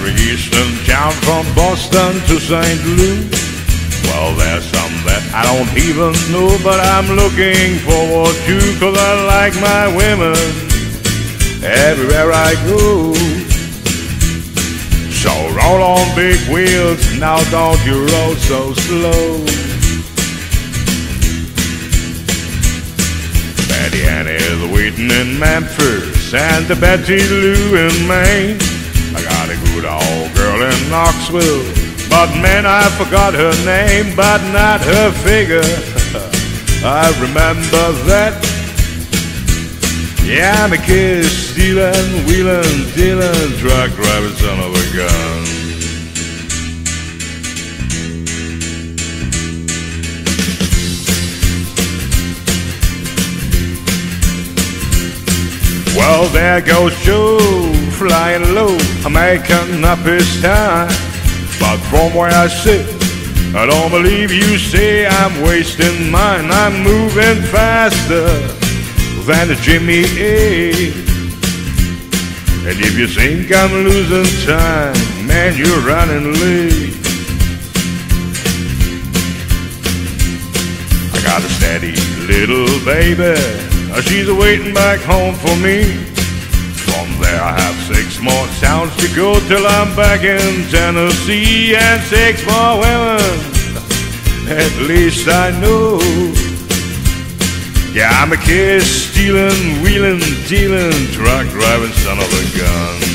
every eastern town from Boston to St. Louis. Well, there's some that I don't even know, but I'm looking forward to, cause I like my women everywhere I go. So roll on big wheels, now don't you roll so slow. Betty Ann is waiting in Memphis and the Betty Lou in Maine. I got a good old girl in Knoxville, but man, I forgot her name, but not her figure. I remember that. Yeah, I'm a kid stealing, wheeling, dealing, truck driving son of a gun. Well, there goes Joe, flying low, I'm making up his time. But from where I sit, I don't believe you say I'm wasting mine. I'm moving faster than the Jimmy A. And if you think I'm losing time, man, you're running late. I got a steady little baby. She's waiting back home for me. From there I have six more towns to go till I'm back in Tennessee and six more women. At least I know. Yeah, I'm a kid stealing, wheeling, dealing, truck driving son of a gun.